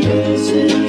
Listen.